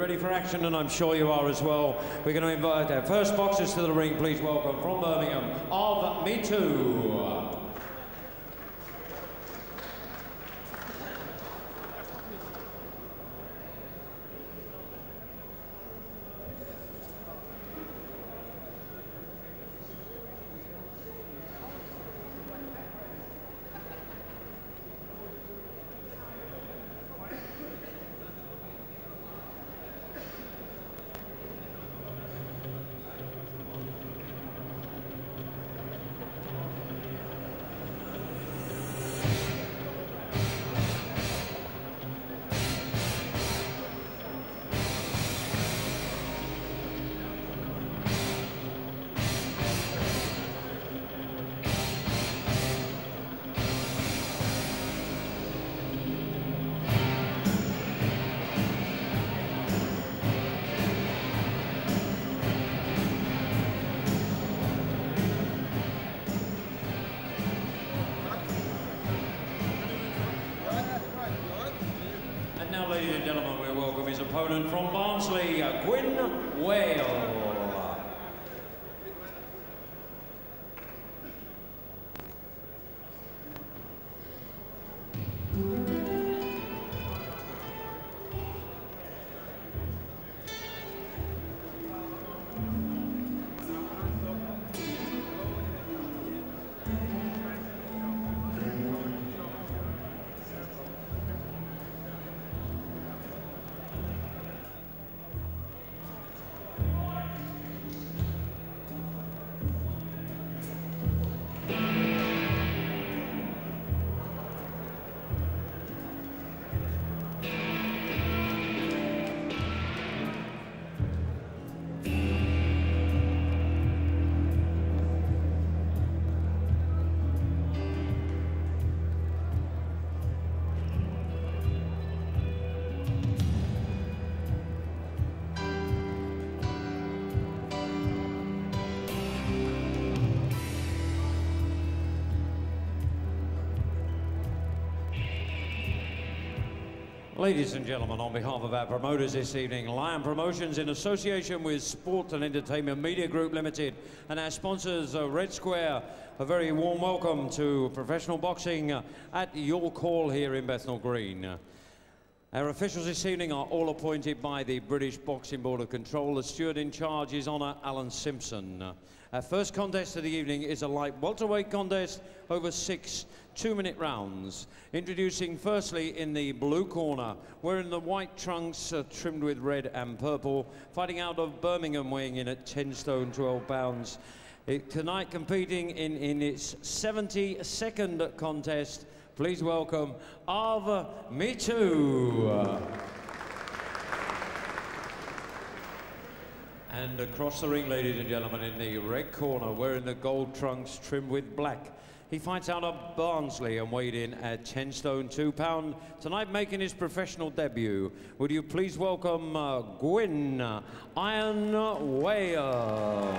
ready for action, and I'm sure you are as well. We're going to invite our first boxers to the ring. Please welcome from Birmingham Arv Mittoo. Opponent from Barnsley, uh, Gwyn Wale. Ladies and gentlemen, on behalf of our promoters this evening, Lion Promotions in association with Sport and Entertainment Media Group Limited and our sponsors, uh, Red Square, a very warm welcome to professional boxing uh, at York Hall here in Bethnal Green. Our officials this evening are all appointed by the British Boxing Board of Control. The steward in charge is Honour Alan Simpson. Uh, our first contest of the evening is a light welterweight contest over six two-minute rounds. Introducing firstly in the blue corner, wearing the white trunks uh, trimmed with red and purple, fighting out of Birmingham, weighing in at 10 stone 12 pounds. It, tonight competing in, in its 72nd contest, please welcome Arva Me And across the ring, ladies and gentlemen, in the red corner, wearing the gold trunks trimmed with black. He fights out of Barnsley and weighed in at 10 stone 2 pound. Tonight making his professional debut. Would you please welcome uh, Gwyn Iron Wale.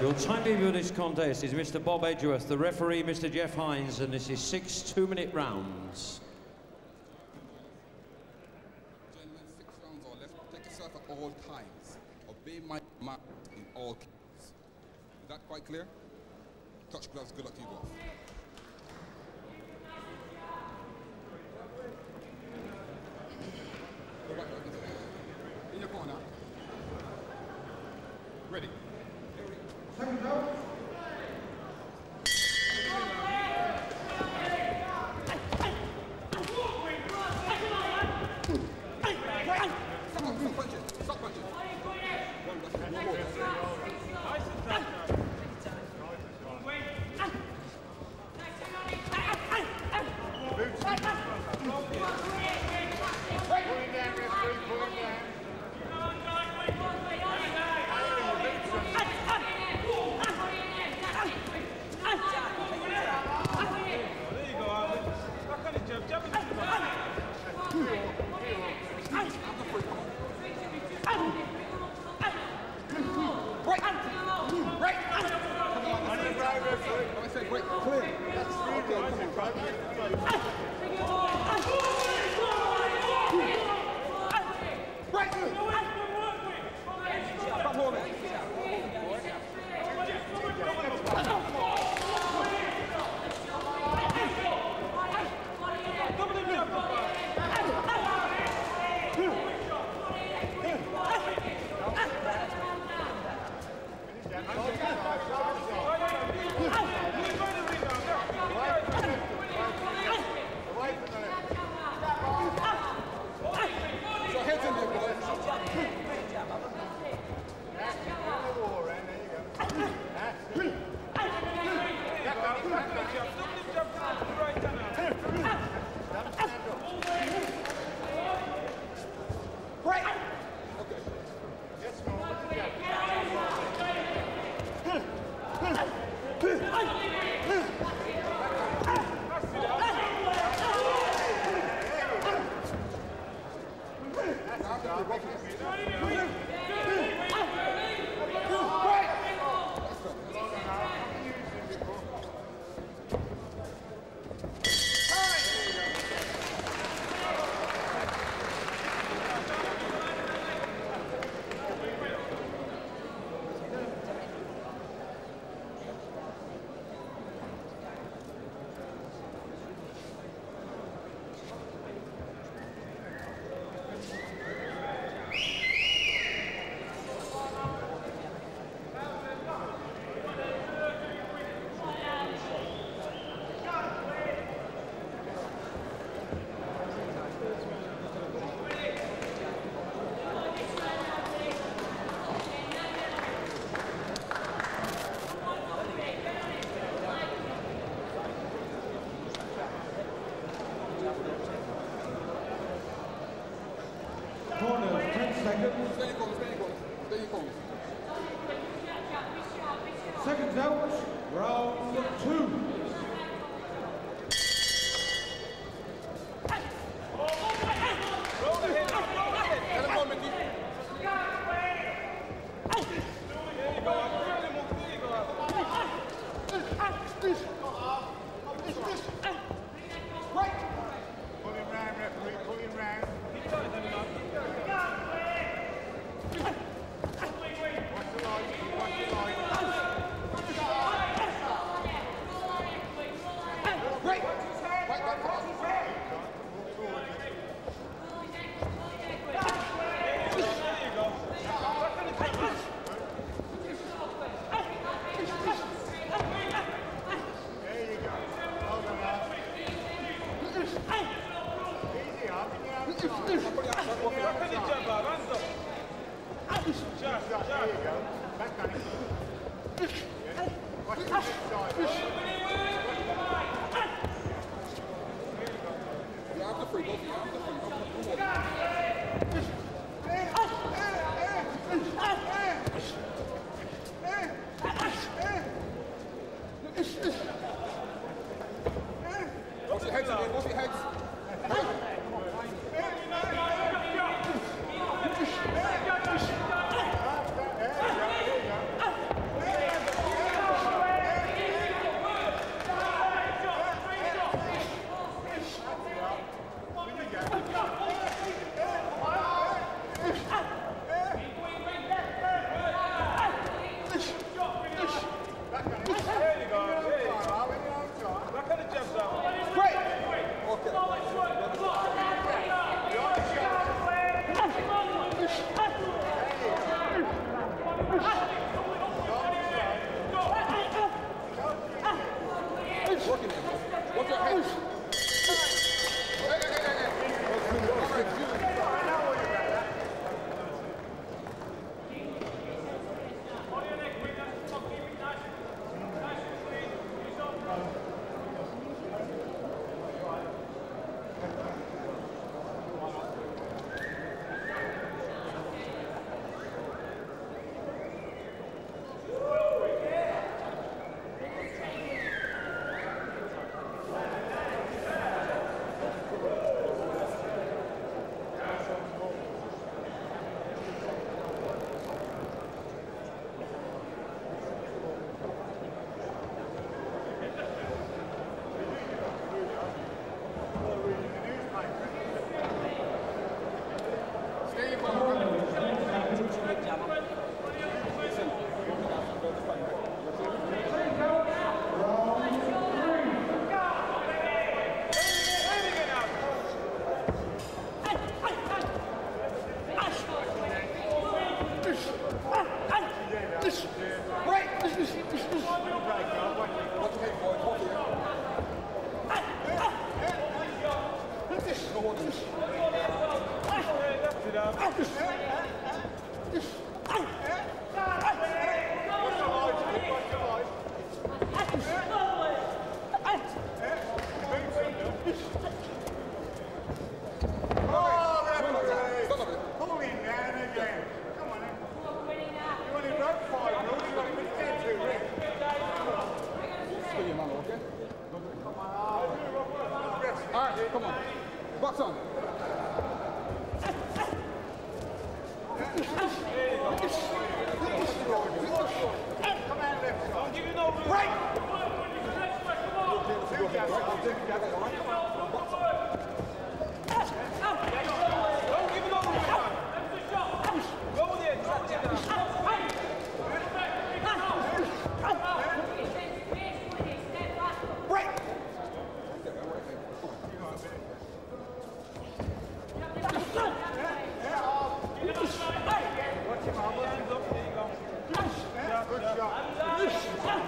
Your timekeeper of this contest is Mr. Bob Edgeworth, the referee, Mr. Jeff Hines, and this is six two-minute rounds. Gentlemen, six rounds or less. Protect yourself at all times. Obey my command in all cases. Is that quite clear? Touch gloves. Good luck to you both. In your corner. Ready. Stop, Free, both of you free. Don't give you no room. Right. Don't give you no room. Go there. Drop it down. Hands up. There you go. Good shot. Good shot.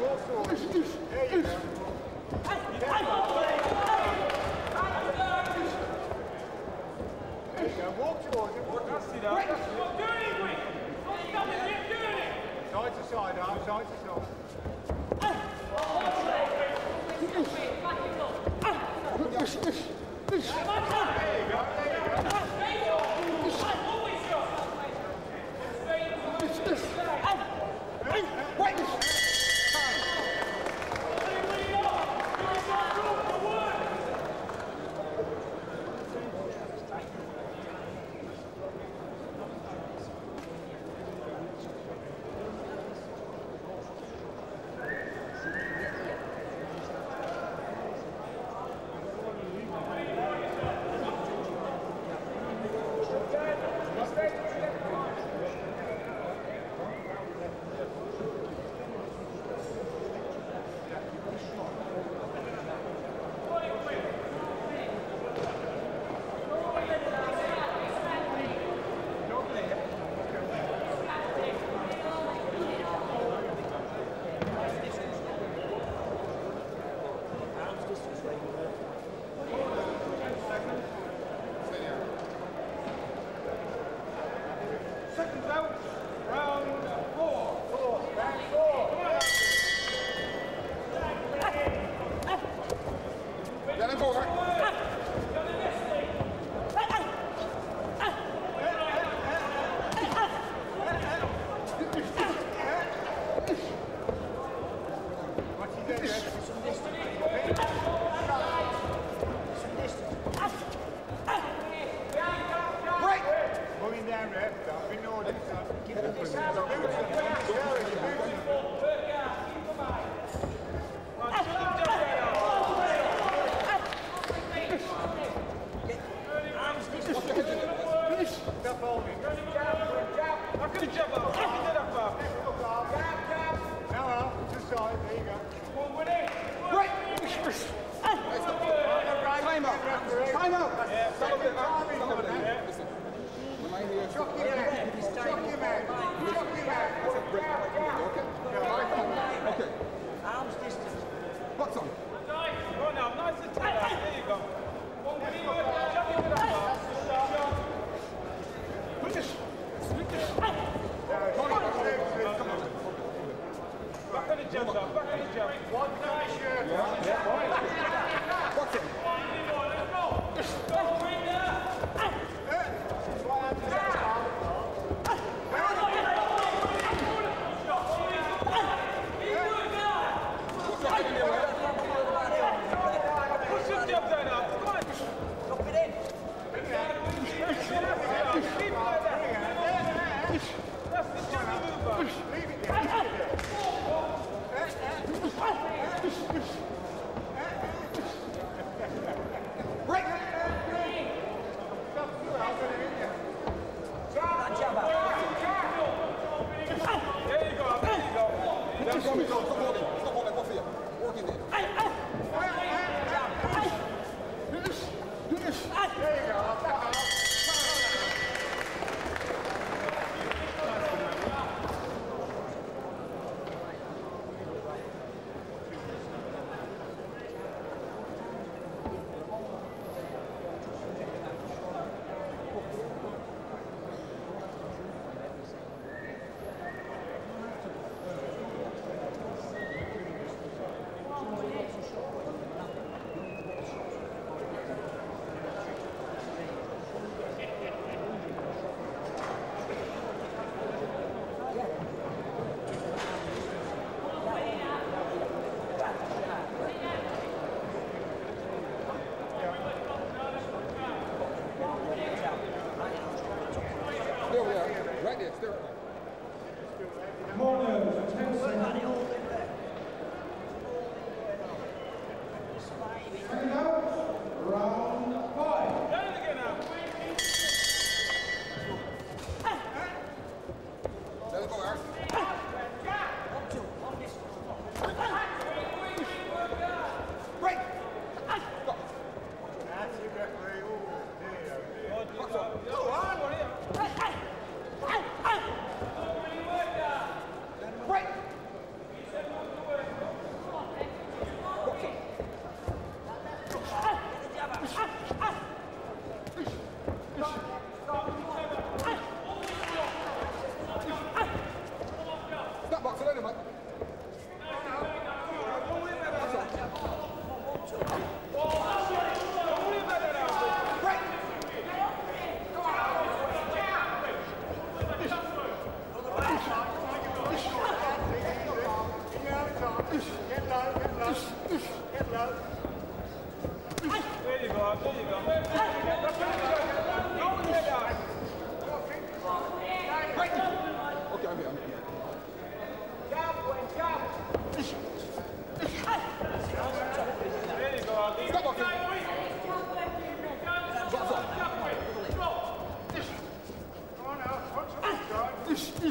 Walk forward. There you go. There you go. Walk towards it. Walk That's it. That's it. Side to side, arm,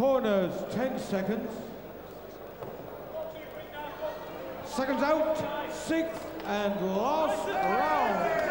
Corners, 10 seconds. Seconds out, sixth and last round.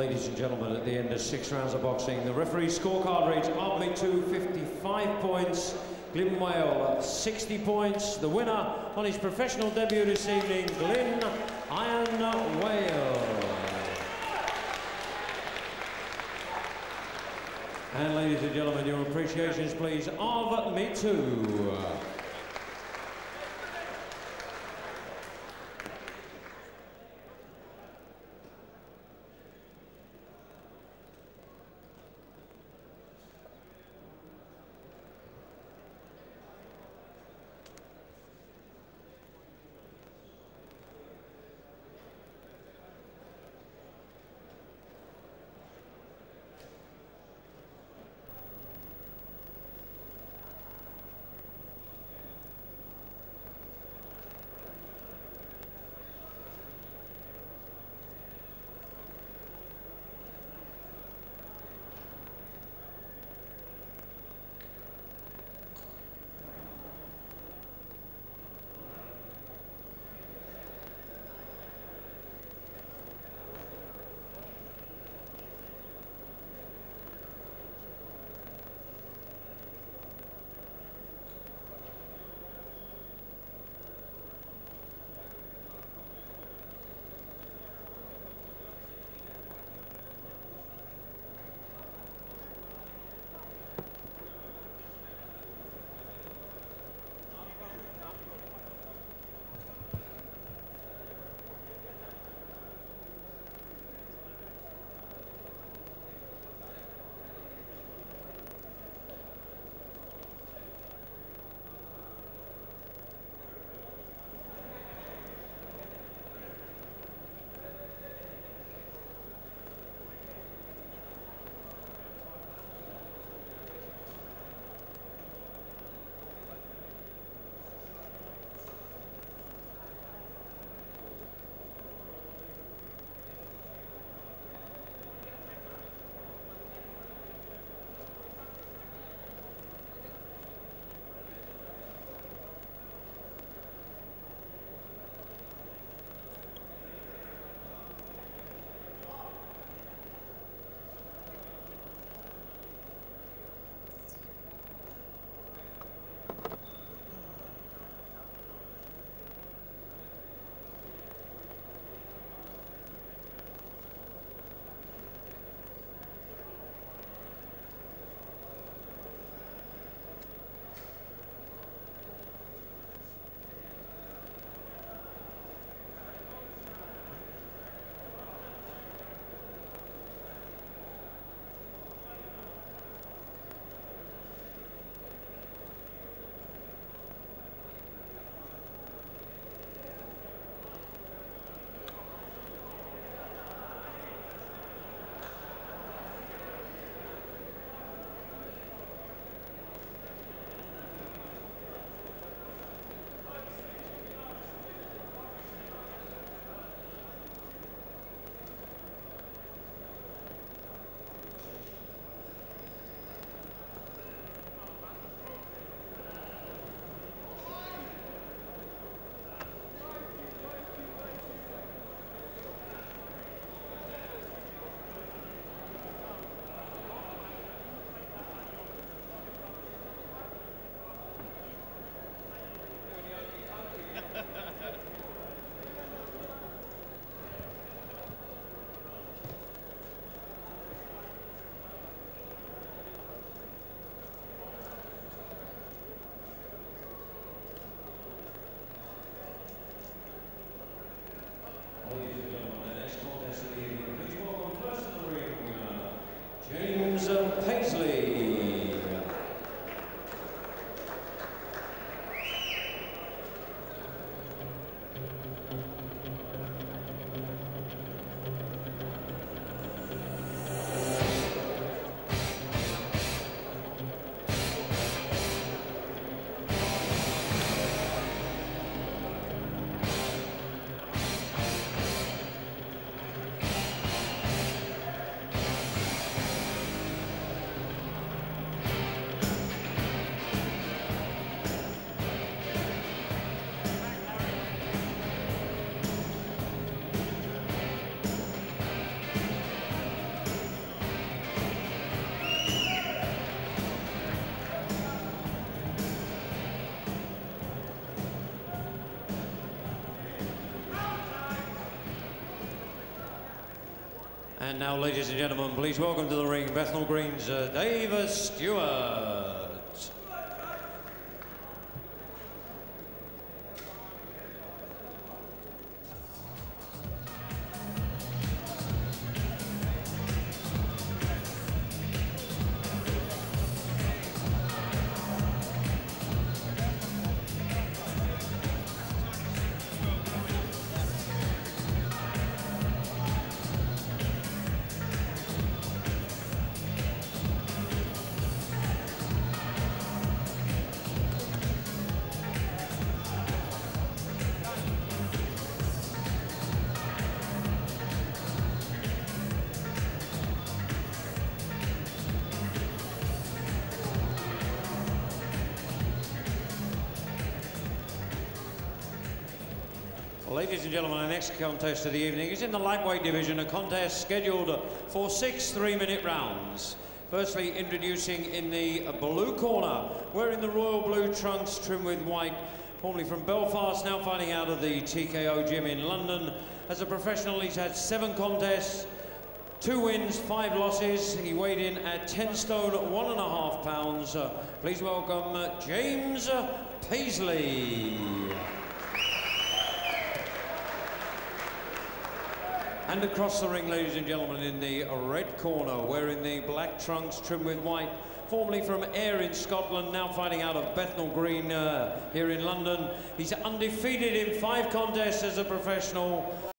Ladies and gentlemen, at the end of six rounds of boxing, the referee's scorecard reads Arv Mittoo, 55 points, Glyn Wale 60 points. The winner on his professional debut this evening, Glyn Iron Wale. And ladies and gentlemen, your appreciations please Arv Mittoo. Hallelujah. And now, ladies and gentlemen, please welcome to the ring Bethnal Green's uh, Dave Stewart. Ladies and gentlemen, our next contest of the evening is in the lightweight division, a contest scheduled for six three-minute rounds. Firstly, introducing in the blue corner, wearing the royal blue trunks trimmed with white, formerly from Belfast, now fighting out of the TKO gym in London. As a professional, he's had seven contests, two wins, five losses. He weighed in at 10 stone, one and a half pounds. Uh, please welcome James Paisley. And across the ring, ladies and gentlemen, in the red corner, wearing the black trunks trimmed with white, formerly from Ayr in Scotland, now fighting out of Bethnal Green uh, here in London. He's undefeated in five contests as a professional,